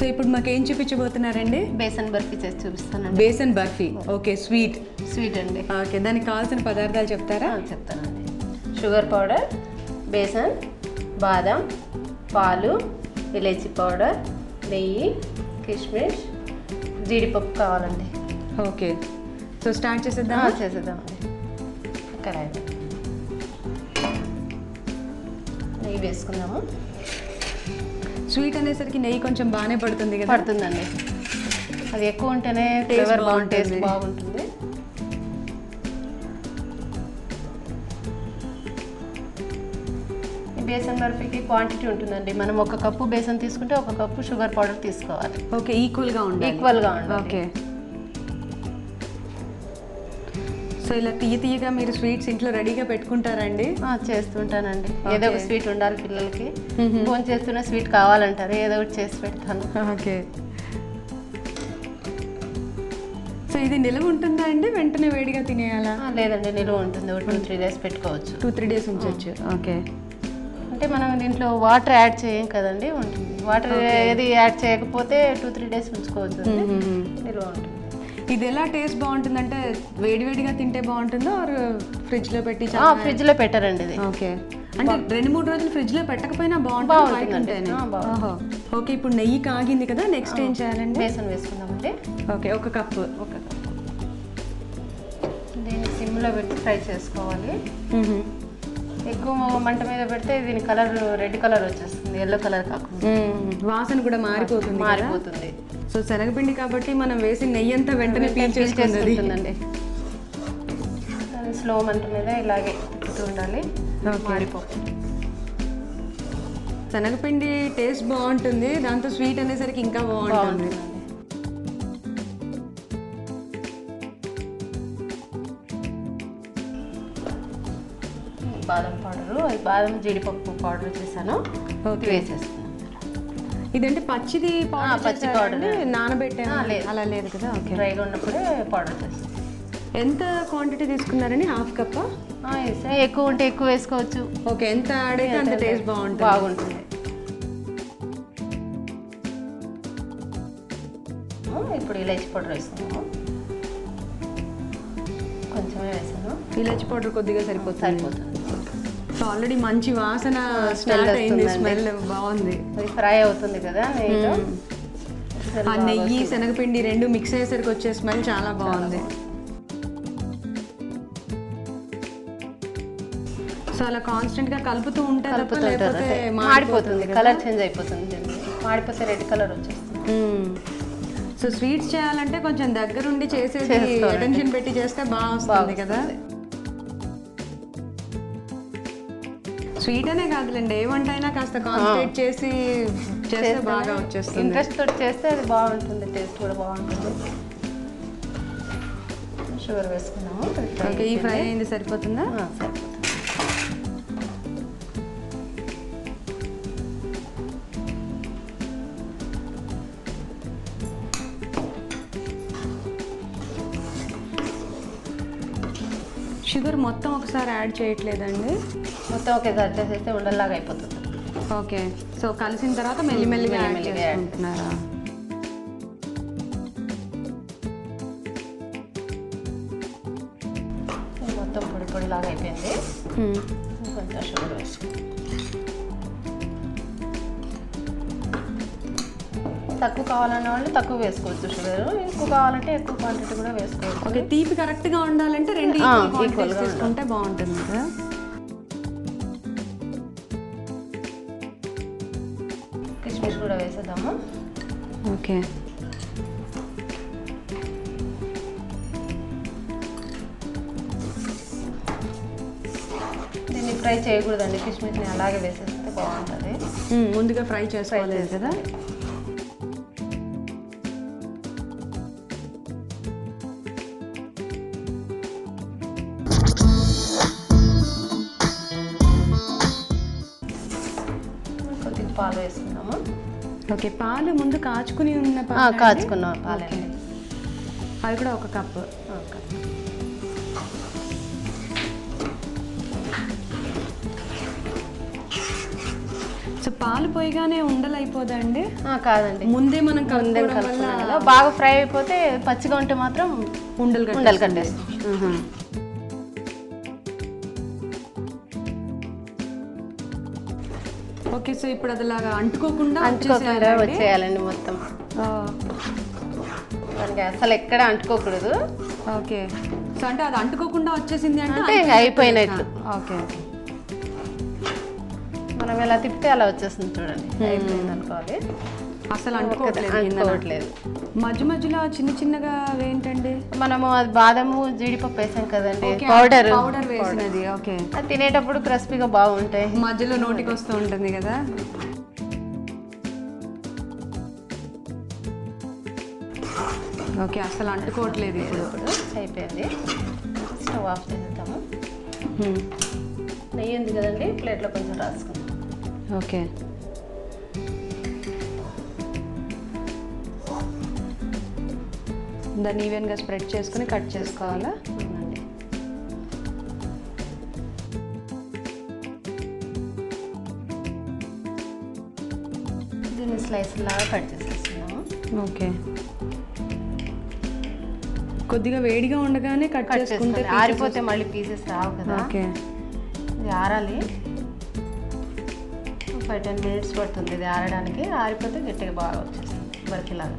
So ఇప్పుడు మాకు ఏం చూపించబోతున్నారండి? బేసన్ బర్ఫీ చేసి చూపిస్తానండి. Besan barfi. Okay sweet. Sweet అండి. ఓకే దానికి కావాల్సిన పదార్థాలు చెప్తారా? చెప్తానండి. షుగర్ పౌడర్ బేసన్ బాదం పాలు ఇలైచి పౌడర్ నెయ్యి కిష్మిష్ జీడిపప్పు కావాలండి. ఓకే. సో స్టార్ట్ చేసేద్దాం చేసేద్దామండి. కడాయి. నెయ్యి వేసుకుందాము. స్వీట్ అనేసరికి నెయ్యి కొంచెం బాగానే పడుతుంది కదా? పడుతుందండి. అది ఎక్కువ ఉంటేనే ఫ్లేవర్ బాగుంటుంది బాగుంటుంది. బేసన్ బర్ఫీకి క్వాంటిటీ ఉంటుందండి. మనం ఒక కప్పు బేసన్ తీసుకుంటే ఒక కప్పు షుగర్ పౌడర్ తీసుకోవాలి. ఓకే ఈక్వల్గా ఉండాలి. ఈక్వల్గా ఉండాలి. ఓకే సో ఇలా తీయ తీయగా మీరు స్వీట్స్ ఇంట్లో రెడీగా పెట్టుకుంటారండి? చేస్తుంటానండి. ఏదో ఒక. స్వీట్ ఉండాలి పిల్లలకి. ఫోన్ చేస్తూనే స్వీట్ కావాలంటారు ఏదో ఒకటి చేసి పెడతాను. ఓకే. సో ఇది నిలవ ఉంటుందా అండి? వెంటనే వేడిగా తినేయాలా? లేదండి నిలువ ఉంటుంది. ఒక టూ త్రీ డేస్ పెట్టుకోవచ్చు. టూ త్రీ డేస్ ఉంచవచ్చు ఓకే. అంటే మనం దీంట్లో వాటర్ యాడ్ చేయం కదండి ఉంటుంది. వాటర్ ఏది యాడ్ చేయకపోతే టూ త్రీ డేస్ ఉంచుకోవచ్చు. నిల్వ ఉంటుంది. ఇది ఎలా టేస్ట్ బాగుంటుందంటే వేడివేడిగా తింటే బాగుంటుందో? ఆర్ ఫ్రిడ్జ్లో పెట్టి ఆ, ఫ్రిడ్జ్లో పెట్టారండి ఇది. ఓకే. అంటే రెండు మూడు రోజులు ఫ్రిడ్జ్లో పెట్టకపోయినా బాగుంటుంది. ఓకే ఇప్పుడు నెయ్యి కాగింది కదా నెక్స్ట్ ఏం చేయాలండి? బేసన్ వేసుకుందామండి. ఓకే ఒక కప్పు ఒక కప్పు. దీన్ని సిమ్లో పెట్టి ఫ్రై చేసుకోవాలి. ఎక్కువ మంట మీద పెడితే దీని కలర్ రెడ్ కలర్ వచ్చేస్తుంది ఎల్లో కలర్ కాకుండా. వాసన కూడా మారిపోతుంది? మారిపోతుంది. సో శనగపిండి కాబట్టి మనం వేసి నెయ్యి అంతా వెంటనే పీల్చేసుకుంటుంది. చేసుకుంటుందండి స్లో మంట మీద ఇలాగే ఉండాలి. మారిపోతుంది శనగపిండి టేస్ట్ బాగుంటుంది. దాంతో స్వీట్ అనేసరికి ఇంకా బాగుంటుంది. బాదం పౌడరు అది బాదం జీడిపప్పు పౌడర్ చేశాను. ఓకే. ఇది వేసేస్తున్నాను ఇదంటే? పచ్చిది పౌడర్ పచ్చి powder. నానబెట్టే. అలా లేదు కదా? ఓకే. డ్రైగా ఉన్నప్పుడే పౌడర్ చేస్తాను ఎంత క్వాంటిటీ తీసుకున్నారని హాఫ్ వేస్తే ఎక్కువ ఉంటే ఎక్కువ వేసుకోవచ్చు. ఓకే ఎంత అయితే అంత టేస్ట్ బాగుంటుంది. బాగుంటుంది. ఇప్పుడు ఇలాచి పౌడర్ వేస్తున్నాము కొంచెమే వేసాను. ఇలాచి పౌడర్ కొద్దిగా సరిపోతుంది. సరిపోతుంది. ఆల్రెడీ మంచి వాసన స్టార్ట్ అయింది. స్మెల్ బాగుంది ఫ్రై అవుతుంది కదా నెయ్యిలో ఆ నెయ్యి. శనగపిండి రెండు మిక్స్ అయ్యేసరికి వచ్చే స్మెల్ చాలా బాగుంది సో అలా కాన్స్టెంట్గా కలుపుతూ ఉంటే లేకపోతే. మాడిపోతుంది? కలర్ చేంజ్ అయిపోతుంది. మాడిపోతే రెడ్ కలర్ వచ్చేస్తుంది. సో స్వీట్స్ చేయాలంటే కొంచెం దగ్గరుండి చేసేది. అటెన్షన్ పెట్టి చేస్తే బాగా వస్తుంది కదా స్వీట్ అనే కాదులేండి. ఏ వంట అయినా కాస్త కాన్సన్ట్రేట్ చేసి చేస్తే బాగా వచ్చేస్తుంది. ఇంట్రెస్ట్ తోటి చేస్తే అది బాగుంటుంది టేస్ట్ కూడా బాగుంటుంది. షుగర్ వేసుకున్నాము ఓకే ఈ ఫ్రై. అయింది సరిపోతుందా. షుగర్ మొత్తం ఒకసారి యాడ్ చేయట్లేదండి? మొత్తం ఒకేసారి చేసేస్తే ఉండల్లాగా అయిపోతుంది. ఓకే. సో కలిసిన తర్వాత మెల్లిమెల్లిగా యాడ్ చేసుకుంటున్నారా? మొత్తం పొడి పొడిలాగా అయిపోయింది. కొంచెం షుగర్ వేసుకుంటాం తక్కువ కావాలన్న వాళ్ళు తక్కువ వేసుకోవచ్చు షుగర్ ఎక్కువ కావాలంటే ఎక్కువ క్వాంటిటీ కూడా వేసుకోవచ్చు. ఓకే తీపి కరెక్ట్గా ఉండాలంటే రెండు ఈక్వల్ తీసుకుంటే బాగుంటుంది. కదా కిస్మిస్ కూడా వేసేద్దాము. ఓకే. దీన్ని ఫ్రై చేయకూడదండి కిస్మిస్ని అలాగే వేసేస్తే బాగుంటుంది. ముందుగా ఫ్రై చేసుకోలేదు కదా. పాలు వేసుకుందాము ఓకే పాలు ముందు కాచుకుని ఉన్న పాలు కాచుకున్నాం పాలండి. అవి కూడా ఒక కప్పు. సో పాలు పాలు పోయగానే ఉండలు అయిపోదా అండి ఆ, కాదండి. ముందే మనం ముందే బాగా ఫ్రై అయిపోతే పచ్చిగా ఉంటే మాత్రం ఉండలు. ఉండలు కట్టేస్తాం ఓకే సో ఇప్పుడు అది లాగా అంటుకోకుండా అంటుకోకుండా? వచ్చేయాలండి మొత్తం. మనకి అసలు ఎక్కడ అంటుకోకూడదు. ఓకే. సో అంటే అది అంటుకోకుండా వచ్చేసింది అంటే ఇంకా అయిపోయినట్లు ఓకే మనం ఎలా తిప్పితే అలా వచ్చేస్తుంది చూడండి. అయిపోయింది అనుకోవాలి. అసలు అంటుకోవట్లేదు మధ్య మధ్యలో చిన్న చిన్నగా అవేంటండి మనము అది బాదము జీడిపప్పు వేసాం కదండి. పౌడర్ పౌడర్ వేసినది ఓకే. అది తినేటప్పుడు క్రిస్పీగా బాగుంటాయి. మధ్యలో నోటికి వస్తూ ఉంటుంది కదా? ఓకే అసలు అంటుకోవట్లేదు ఇప్పుడు అయిపోయింది. స్టవ్ ఆఫ్ చేసేద్దాము. హ్మ్. నెయ్యి ఉంది కదండి ప్లేట్లో కొంచెం రాసుకుందాం. ఓకే. దాన్ని ఈవెన్గా స్ప్రెడ్ చేసుకుని కట్ చేసుకోవాలా? అవునండి దీన్ని స్లైస్ లాగా కట్ చేసేస్తున్నాము ఓకే. కొద్దిగా వేడిగా ఉండగానే కట్ కట్ చేసుకుంటే చేసుకుంటే ఆరిపోతే మళ్ళీ పీసెస్ రావు కదా. ఓకే. ఇది ఆరాలి. ఫైవ్ టెన్ మినిట్స్ పడుతుంది ఇది ఆరడానికి. ఆరిపోతే గట్టిగా బాగా వచ్చేస్తుంది. బరికిలాగా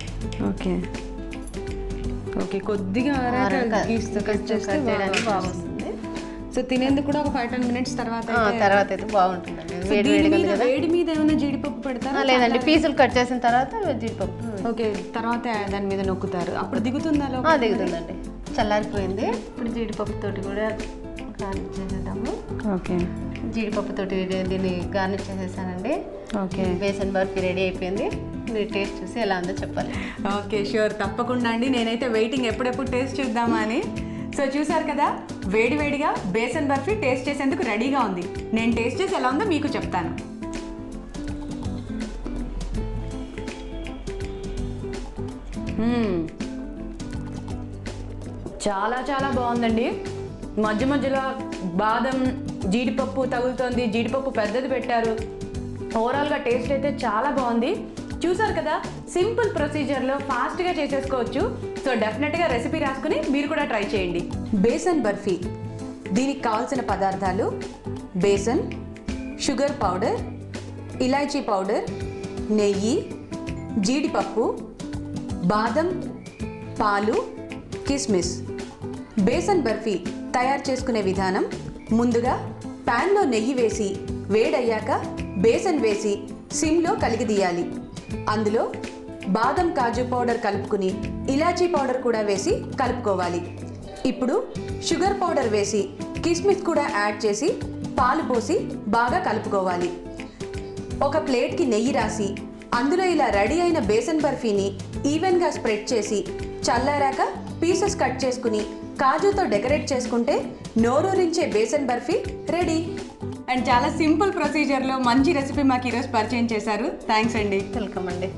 ఓకే. ఓకే కొద్దిగా సో తినేందుకు కూడా ఒక ఫైవ్ టెన్ మినిట్స్ తర్వాత తర్వాత అయితే బాగుంటుందండి. సో వేడి మీద ఏమైనా జీడిపప్పు పెడతారా? లేదండి. పీసులు కట్ చేసిన తర్వాత జీడిపప్పు. ఓకే తర్వాత దాని మీద నొక్కుతారు. అప్పుడు దిగుతుందా? దిగుతుందండి. చల్లారిపోయింది. ఇప్పుడు జీడిపప్పు తోటి కూడా గార్నిష్ చేసేద్దాము. ఓకే. జీడిపప్పు తోటి దీన్ని గార్నిష్ చేసేసానండి. ఓకే. బేసన్ బర్ఫీ రెడీ అయిపోయింది. మీరు టేస్ట్ చూసి ఎలా ఉందో చెప్పాలి. ఓకే షూర్ తప్పకుండా అండి. నేనైతే వెయిటింగ్ ఎప్పుడెప్పుడు టేస్ట్ చూద్దామా అని సో చూసారు కదా వేడి వేడిగా బేసన్ బర్ఫీ టేస్ట్ చేసేందుకు రెడీగా ఉంది. నేను టేస్ట్ చేసి ఎలా ఉందో మీకు చెప్తాను. మ్మ్. చాలా చాలా బాగుందండి. మధ్య మధ్యలో బాదం జీడిపప్పు తగులుతోంది. జీడిపప్పు పెద్దది పెట్టారు. ఓవరాల్గా టేస్ట్ అయితే చాలా బాగుంది. చూసారు కదా? సింపుల్ ప్రొసీజర్లో ఫాస్ట్గా చేసేసుకోవచ్చు. సో డెఫినెట్గా రెసిపీ రాసుకుని మీరు కూడా ట్రై చేయండి. బేసన్ బర్ఫీ. దీనికి కావాల్సిన పదార్థాలు బేసన్ షుగర్ పౌడర్ ఇలాచీ పౌడర్ నెయ్యి జీడిపప్పు బాదం పాలు కిస్మిస్. బేసన్ బర్ఫీ తయారు చేసుకునే విధానం ముందుగా ప్యాన్లో నెయ్యి వేసి వేడయ్యాక బేసన్ వేసి సిమ్లో కలిగిదీయాలి అందులో బాదం కాజు పౌడర్ కలుపుకుని ఇలాచీ పౌడర్ కూడా వేసి కలుపుకోవాలి. ఇప్పుడు షుగర్ పౌడర్ వేసి కిస్మిస్ కూడా యాడ్ చేసి పాలు పోసి బాగా కలుపుకోవాలి. ఒక ప్లేట్కి నెయ్యి రాసి అందులో ఇలా రెడీ అయిన బేసన్ బర్ఫీని ఈవెన్గా స్ప్రెడ్ చేసి చల్లారాక పీసెస్ కట్ చేసుకుని కాజుతో డెకరేట్ చేసుకుంటే నోరూరించే బేసన్ బర్ఫీ రెడీ. అండ్ చాలా సింపుల్ ప్రొసీజర్లో మంచి రెసిపీ మాకు ఈరోజు పరిచయం చేశారు. థ్యాంక్స్ అండి. వెల్కమ్ అండి.